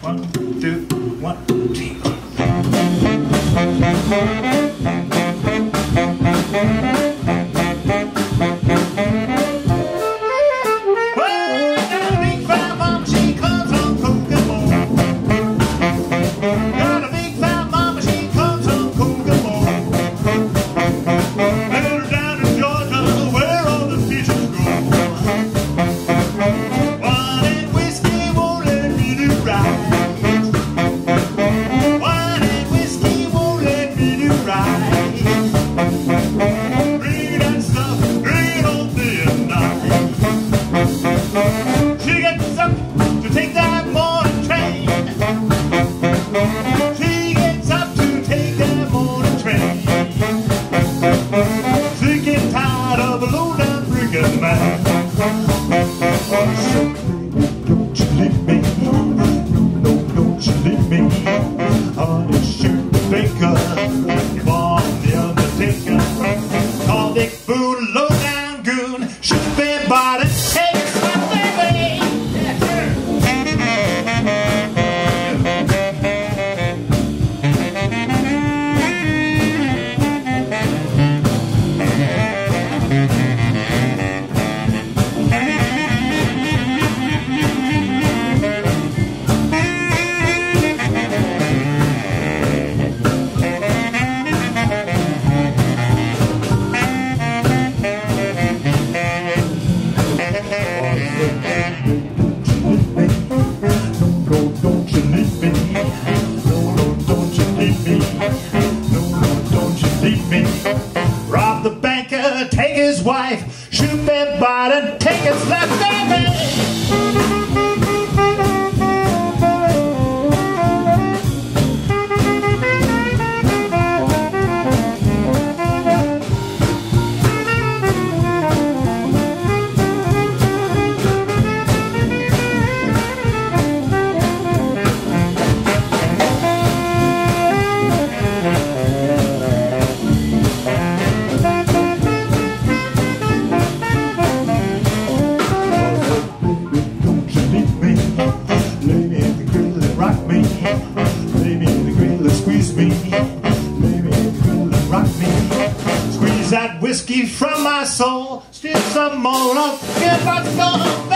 One, two, one. Dick Food Loadout. Rob the banker, take his wife, shoot that bottom, take his left baby. whiskey from my soul. Still some more, I'll my soul.